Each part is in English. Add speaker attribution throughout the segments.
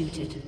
Speaker 1: Executed.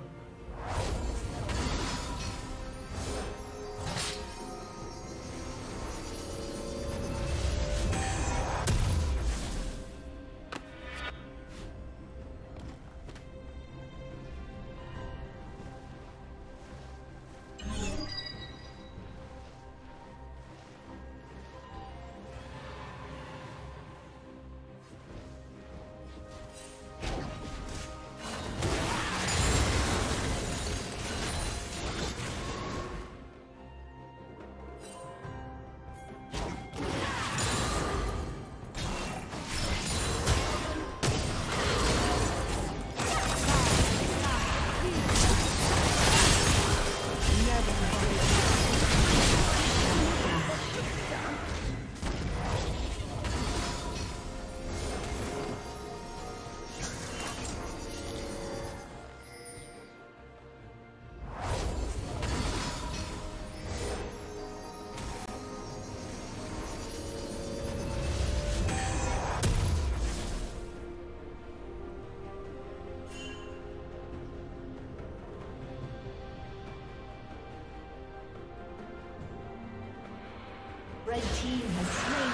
Speaker 1: Red team has slain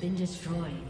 Speaker 1: been destroyed.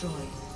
Speaker 1: Destroyed.